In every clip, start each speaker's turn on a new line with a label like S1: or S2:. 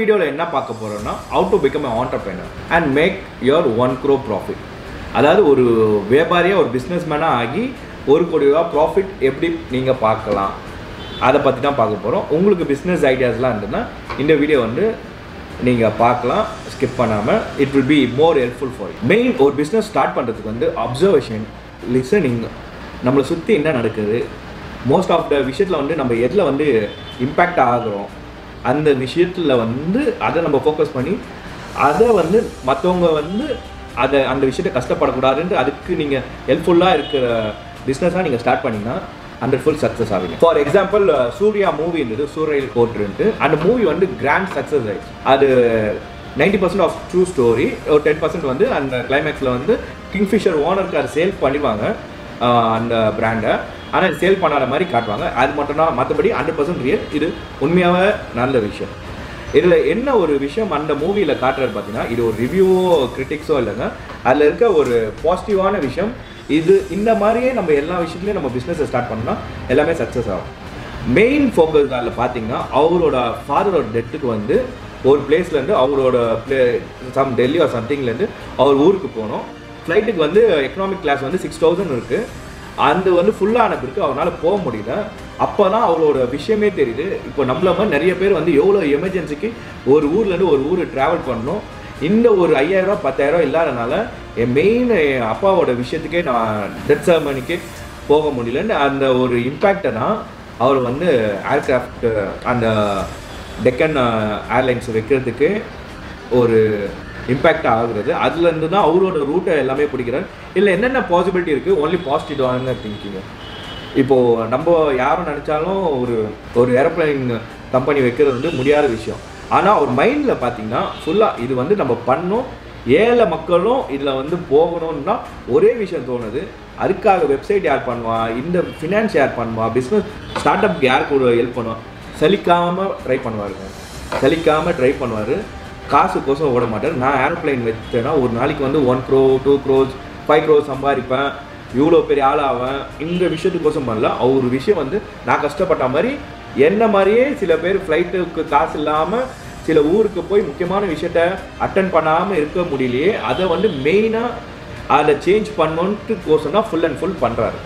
S1: வீடியோவில் என்ன பார்க்க போகிறோம்னா how to become an entrepreneur and make your one crore profit அதாவது ஒரு வியாபாரியாக ஒரு பிஸ்னஸ் மேனாக ஆகி ஒரு கோடி ரூபா ப்ராஃபிட் எப்படி நீங்கள் பார்க்கலாம்? அதை பற்றி தான் பார்க்க போகிறோம் உங்களுக்கு பிஸ்னஸ் ஐடியாஸ்லாம் இருந்ததுன்னா இந்த வீடியோ வந்து நீங்கள் பார்க்கலாம். ஸ்கிப் பண்ணாமல் it will be more helpful for main ஒரு பிஸ்னஸ் ஸ்டார்ட் பண்ணுறதுக்கு வந்து அப்சர்வேஷன் லிசனிங் நம்மளை சுற்றி என்ன நடக்குது? மோஸ்ட் ஆஃப் த விஷயத்தில் வந்து நம்ம எதில் வந்து இம்பேக்ட் ஆகிறோம்? அந்த விஷயத்தில் வந்து அதை நம்ம ஃபோக்கஸ் பண்ணி அதை வந்து மற்றவங்க வந்து அதை அந்த விஷயத்தை கஷ்டப்படக்கூடாதுன்ட்டு அதுக்கு நீங்கள் ஹெல்ப்ஃபுல்லாக இருக்கிற பிஸ்னஸாக நீங்கள் ஸ்டார்ட் பண்ணிங்கன்னா ஹண்ட்ரட் ஃபுல் சக்ஸஸ் ஆகுங்க ஃபார் எக்ஸாம்பிள் சூர்யா மூவி இருந்தது சூரியல் போட்டுருன்ட்டு அந்த மூவி வந்து கிராண்ட் சக்ஸஸ் ஆயிடுச்சு. அது ninety percent of true story ஒரு டென் பர்சன்ட் வந்து அந்த கிளைமேக்ஸில் வந்து கிங்ஃபிஷர் ஓனருக்கு அதை சேல் பண்ணிடுவாங்க அந்த பிராண்டை ஆனால் சேல் பண்ணாத மாதிரி காட்டுவாங்க. அது மட்டும் தான் மற்றபடி ஹண்ட்ரட் பர்சன்ட் ரியல் இது உண்மையாகவே நல்ல விஷயம். இதில் என்ன ஒரு விஷயம் அந்த மூவியில் காட்டுறது பார்த்தீங்கன்னா இது ஒரு ரிவ்யூவோ கிரிட்டிக்ஸோ இல்லைங்க. அதில் இருக்க ஒரு பாசிட்டிவான விஷயம் இது இந்த மாதிரியே நம்ம எல்லா விஷயத்துலையும் நம்ம பிஸ்னஸை ஸ்டார்ட் பண்ணோம்னா எல்லாமே சக்ஸஸ் ஆகும். மெயின் ஃபோக்கஸ் அதில் பார்த்தீங்கன்னா அவரோட ஃபாதரோட டெத்துக்கு வந்து ஒரு பிளேஸ்லேருந்து அவரோட பிளே சம் டெல்லி ஆர் சம்திங்லேருந்து அவர் ஊருக்கு போனோம். ஃப்ளைட்டுக்கு வந்து எக்கனாமிக் கிளாஸ் வந்து சிக்ஸ் தௌசண்ட் இருக்குது அந்த வந்து ஃபுல்லான பிறகு அவனால் போக முடியல. அப்போ தான் அவரோட விஷயமே தெரியுது. இப்போ நம்மள மாதிரி நிறைய பேர் வந்து எவ்வளோ எமர்ஜென்சிக்கு ஒரு ஊர்லேருந்து ஒரு ஊர் ட்ராவல் பண்ணணும். இந்த ஒரு ஐயாயிரரூவா பத்தாயிரரூவா இல்லாதனால என் மெயின் என் அப்பாவோட விஷயத்துக்கே நான் டெத் செரமனிக்கு போக முடியலன்னு அந்த ஒரு இம்பேக்டை தான் அவர் வந்து ஏர்கிராஃப்ட் அந்த டெக்கன் ஏர்லைன்ஸ் uh, வைக்கிறதுக்கு ஒரு இம்பேக்ட் ஆகுறது. அதுலேருந்து தான் அவரோட ரூட்டை எல்லாமே பிடிக்கிறார். இல்லை என்னென்ன பாசிபிலிட்டி இருக்குது ஒன்லி பாசிட்டிவான திங்கிங்க இப்போது நம்ம யாரும் நினச்சாலும் ஒரு ஒரு ஏரோப்ளைன் கம்பெனி வைக்கிறது வந்து முடியாத விஷயம். ஆனால் ஒரு மைண்டில் பார்த்தீங்கன்னா ஃபுல்லாக இது வந்து நம்ம பண்ணோம். ஏழை மக்களும் இதில் வந்து போகணும்னா ஒரே விஷயம் தோணுது. அதுக்காக வெப்சைட் யார் பண்ணுவா இந்த ஃபினான்ஸ் யார் பண்ணுவா பிஸ்னஸ் ஸ்டார்ட் அப் யாருக்கு கூட ஹெல்ப் பண்ணுவா? சலிக்காமல் ட்ரை பண்ணுவாருங்க. சலிக்காமல் ட்ரை பண்ணுவார். காசுக்கோசம் ஓட மாட்டார். நான் ஏரோப்ளைன் வச்சேன்னா ஒரு நாளைக்கு வந்து one crore two crores five crores சம்பாதிப்பேன். இவ்வளோ பெரிய ஆளாவேன். இந்த விஷயத்துக்கோசம் பண்ணல. அவர் விஷயம் வந்து நான் கஷ்டப்பட்ட மாதிரி என்ன மாதிரியே சில பேர் ஃப்ளைட்டுக்கு காசு இல்லாமல் சில ஊருக்கு போய் முக்கியமான விஷயத்த அட்டன் பண்ணாமல் இருக்க முடியலையே அதை வந்து மெயினாக அதை சேஞ்ச் பண்ணணுன்ட்டு கோர்ஸ் தான் ஃபுல் அண்ட் ஃபுல் பண்ணுறாரு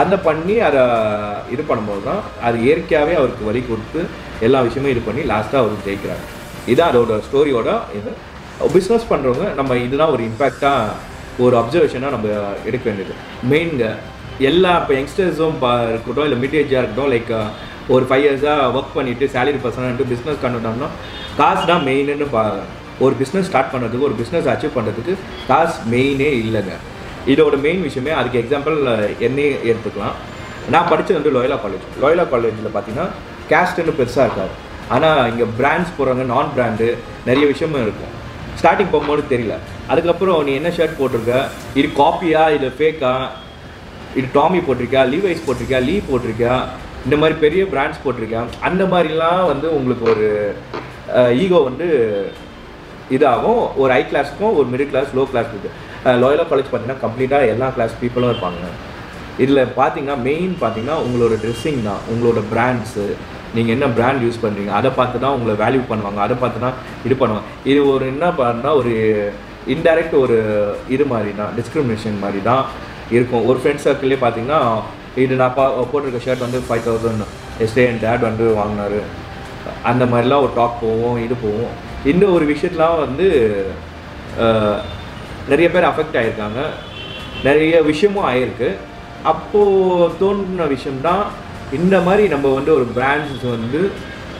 S1: அதை பண்ணி அதை இது பண்ணும்போது தான் அது இயற்கையாகவே அவருக்கு வழி கொடுத்து எல்லா விஷயமும் இது பண்ணி லாஸ்ட்டாக அவர் ஜெயிக்கிறாரு. இதான் அதோட ஸ்டோரியோட இது பிஸ்னஸ் பண்ணுறவங்க நம்ம இதுதான் ஒரு இம்பேக்டாக ஒரு அப்சர்வேஷனாக நம்ம எடுக்க வேண்டியது. மெயின்ங்க எல்லா இப்போ யங்ஸ்டர்ஸும் பா இருக்கட்டும் இல்லை மிட்டேஜாக இருக்கட்டும் லைக் ஒரு ஃபைவ் இயர்ஸாக ஒர்க் பண்ணிவிட்டு சேலரி பர்சனாக பிஸ்னஸ் கண்டுட்டோம்னா காசு தான் மெயின்னு பா ஒரு பிஸ்னஸ் ஸ்டார்ட் பண்ணுறதுக்கு ஒரு பிஸ்னஸ் அச்சீவ் பண்ணுறதுக்கு காசு மெயினே இல்லைங்க. இதோட மெயின் விஷயமே அதுக்கு எக்ஸாம்பிள் என்னையே எடுத்துக்கலாம். நான் படித்தது வந்து லோயலா காலேஜ் லோயலா காலேஜில் பார்த்தீங்கன்னா கேஸ்ட்டுன்னு பெருசாக இருக்காது. ஆனால் இங்கே பிராண்ட்ஸ் போடுறாங்க நான் பிராண்டு நிறைய விஷயமும் இருக்கும். ஸ்டார்டிங் போகும்போது தெரியல. அதுக்கப்புறம் நீ என்ன ஷர்ட் போட்டிருக்க? இது காப்பியா இது ஃபேக்கா இது டாமி போட்டிருக்கா லீவைஸ் போட்டிருக்கியா? லீ போட்டிருக்கியா? இந்த மாதிரி பெரிய பிராண்ட்ஸ் போட்டிருக்கியா? அந்த மாதிரிலாம் வந்து உங்களுக்கு ஒரு ஈகோ வந்து இதாகும். ஒரு ஹை கிளாஸ்க்கும் ஒரு மிடில் கிளாஸ் லோ கிளாஸ் இருக்குது லோயலாக காலேஜ் பார்த்தீங்கன்னா கம்ப்ளீட்டாக எல்லா கிளாஸ் பீப்புளும் இருப்பாங்க. இதில் பார்த்தீங்கன்னா மெயின் பார்த்தீங்கன்னா உங்களோட ட்ரெஸ்ஸிங் தான். உங்களோட பிராண்ட்ஸு நீங்கள் என்ன பிராண்ட் யூஸ் பண்ணுறீங்க அதை பார்த்து தான் உங்களை வேல்யூ பண்ணுவாங்க அதை பார்த்து தான் இது பண்ணுவாங்க. இது ஒரு என்ன பண்ணா ஒரு இன்டைரக்ட் ஒரு இது மாதிரி தான் டிஸ்கிரிமினேஷன் மாதிரி தான் இருக்கும். ஒரு ஃப்ரெண்ட் சர்க்கிள்லேயே பார்த்தீங்கன்னா இது நான் பா போட்டிருக்க ஷர்ட் வந்து ஃபைவ் தௌசண்ட் எஸ்டே என் டேட் வந்து வாங்கினாரு. அந்த மாதிரிலாம் ஒரு டாக் போவோம் இது போவோம் இந்த ஒரு விஷயத்துலாம் வந்து நிறைய பேர் அஃபெக்ட் ஆகியிருக்காங்க நிறைய விஷயமும் ஆயிருக்கு. அப்போது தோன்றின விஷயம்தான் இந்த மாதிரி நம்ம வந்து ஒரு பிராண்ட்ஸ் வந்து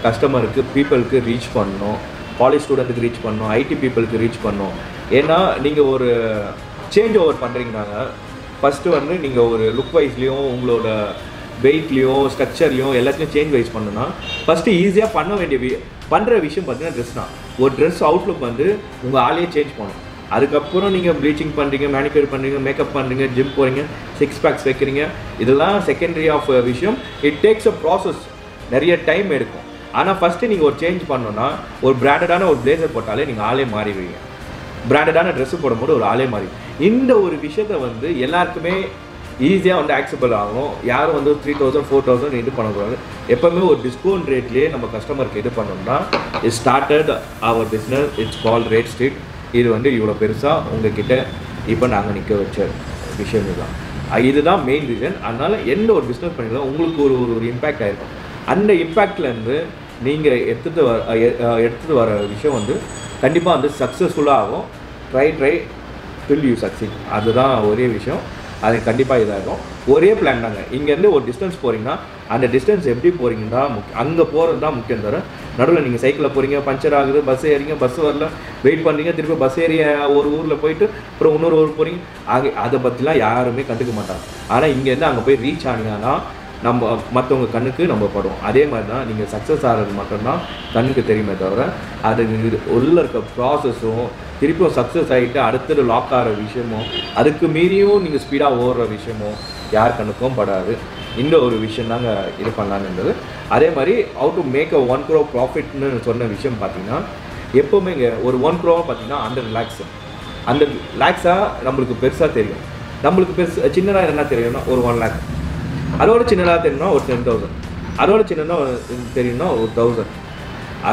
S1: கஸ்டமருக்கு பீப்புளுக்கு ரீச் பண்ணோம் காலேஜ் ஸ்டூடெண்ட்டுக்கு ரீச் பண்ணணும். ஐடி பீப்புளுக்கு ரீச் பண்ணணும். ஏன்னா நீங்கள் ஒரு சேஞ்ச் ஓவர் பண்ணுறீங்கனாங்க ஃபஸ்ட்டு வந்து நீங்கள் ஒரு லுக் வைஸ்லேயும் உங்களோட வெயிட்லேயும் ஸ்ட்ரக்சர்லேயும் எல்லாத்தையும் சேஞ்ச் வைஸ் பண்ணணும்னா ஃபஸ்ட்டு ஈஸியாக பண்ண வேண்டிய பண்ணுற விஷயம் பார்த்தீங்கன்னா ட்ரெஸ் தான். ஒரு ட்ரெஸ் அவுட்லுக் வந்து உங்கள் ஆளையே சேஞ்ச் பண்ணணும் அதுக்கப்புறம் நீங்கள் ப்ளீச்சிங் பண்ணுறீங்க மேனிக்யூர் பண்ணுறீங்க மேக்கப் பண்ணுறீங்க ஜிம் போகிறீங்க சிக்ஸ் பேக்ஸ் வைக்கிறீங்க. இதெல்லாம் செகண்டரி ஆஃப் uh, விஷயம். இட் டேக்ஸ் அ ப்ராசஸ் நிறைய டைம் எடுக்கும். ஆனால் ஃபஸ்ட்டு நீங்கள் ஒரு சேஞ்ச் பண்ணோன்னா ஒரு பிராண்டடான ஒரு பிளேசர் போட்டாலே நீங்கள் ஆளே மாறிடுவீங்க. பிராண்டடான ட்ரெஸ்ஸு போடும்போது ஒரு ஆளே மாறி இந்த ஒரு விஷயத்த வந்து எல்லாருக்குமே ஈஸியாக வந்து ஆக்சபிள் ஆகும். யாரும் வந்து த்ரீ தௌசண்ட் ஃபோர் தௌசண்ட் இது பண்ணக்கூடாது. எப்போவுமே ஒரு டிஸ்கவுண்ட் ரேட்லேயே நம்ம கஸ்டமருக்கு இது பண்ணோம்னா it started our business it's call rate street இது வந்து இவ்வளோ பெருசாக உங்ககிட்ட இப்போ நாங்கள் நிற்க வச்ச விஷயம் இதுதான் இதுதான் மெயின் ரீசன் அதனால் எந்த ஒரு பிஸ்னஸ் பண்ணிக்கலாம் உங்களுக்கு ஒரு ஒரு ஒரு இம்பேக்ட் ஆகிருக்கும் அந்த இம்பேக்ட்லேருந்து நீங்கள் எடுத்துகிட்டு வர எடுத்துகிட்டு வர விஷயம் வந்து கண்டிப்பாக வந்து சக்ஸஸ்ஃபுல்லாக ஆகும். Try try till you succeed அதுதான் ஒரே விஷயம். அது கண்டிப்பாக இதாக இருக்கும் ஒரே பிளான் தாங்க. இங்கேருந்து ஒரு டிஸ்டன்ஸ் போகிறீங்கன்னா அந்த டிஸ்டன்ஸ் எப்படி போகிறீங்கன்னா முக்கியம் அங்கே போகிறது தான் முக்கியம் தவிர நடுவில் நீங்கள் சைக்கிளில் போகிறீங்க பஞ்சர் ஆகுது பஸ் ஏறிங்க பஸ் வரல வெயிட் பண்ணுறீங்க திருப்பி பஸ் ஏறி ஒரு ஊரில் போயிட்டு அப்புறம் இன்னொரு ஊர் போகிறீங்க ஆக அதை பற்றிலாம் யாருமே கண்டுக்க மாட்டாங்க. ஆனால் இங்கேருந்து அங்கே போய் ரீச் ஆனீங்கன்னா நம்ம மற்றவங்க கண்ணுக்கு நம்ம படுவோம் அதே மாதிரி தான் நீங்கள் சக்ஸஸ் ஆகிறது மட்டும்தான் கண்ணுக்கு தெரியுமே தவிர அது உள்ள இருக்க ப்ராசஸும் திருப்பியும் சக்ஸஸ் ஆகிட்டு அடுத்தது லாக் ஆகிற விஷயமும் அதுக்கு மீறியும் நீங்கள் ஸ்பீடாக ஓடுற விஷயமும் யார் கண்ணுக்கும் படாது. இந்த ஒரு விஷயம் தாங்க இது பண்ணலான்றது அதே மாதிரி how to make a one crore ப்ராஃபிட்னு சொன்ன விஷயம் பார்த்தீங்கன்னா எப்போவுமே இங்கே ஒரு ஒன் க்ரோவாக பார்த்தீங்கன்னா ஹண்ட்ரட் லேக்ஸ் அந்த லேக்ஸாக நம்மளுக்கு பெருசாக தெரியும். நம்மளுக்கு பெருசு சின்னதாக என்ன தெரியும்னா ஒரு ஒன் லேக் அதோட சின்னதாக தெரியும்னா ஒரு டென் தௌசண்ட் அதோட சின்னதாக தெரியும்னா ஒரு தௌசண்ட்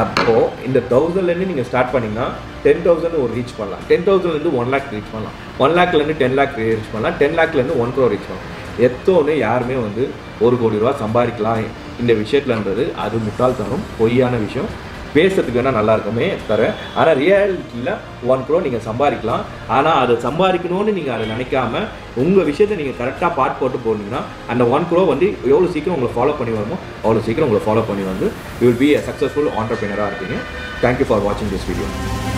S1: அப்போது இந்த தௌசண்ட்லேருந்து நீங்கள் ஸ்டார்ட் பண்ணிங்கன்னா டென் தௌசண்ட் ஒரு ரீச் பண்ணலாம். Ten thousand one lakh reach பண்ணலாம். ஒன் லேக்லேருந்து டென் லேக் ரீச் பண்ணலாம். டென் லேக்லேருந்து ஒன் க்ரோ ரீச் பண்ணலாம். எத்தோன்னு யாருமே வந்து ஒரு கோடி ரூபா சம்பாதிக்கலாம் இந்த விஷயத்துலன்றது அது முட்டாள்தனம் பொய்யான விஷயம். பேசுறதுக்கு வேணால் நல்லா இருக்குமே தர ஆனால் ரியாலிட்டியில் ஒன் க்ரோ நீங்கள் சம்பாதிக்கலாம். ஆனால் அதை சம்பாதிக்கணும்னு நீங்கள் அதை நினைக்காம உங்கள் விஷயத்தை நீங்கள் கரெக்டாக பார்ட் போட்டு போனீங்கன்னா அந்த ஒன் க்ரோ வந்து எவ்வளோ சீக்கிரம் உங்களை ஃபாலோ பண்ணி வருமோ அவ்வளோ சீக்கிரம் உங்களை ஃபாலோ பண்ணி வந்து you will be a successful ஆண்டர்பிரினராக இருக்கீங்க தேங்க்யூ ஃபார் வாட்சிங் திஸ் வீடியோ